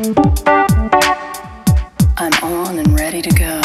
I'm on and ready to go.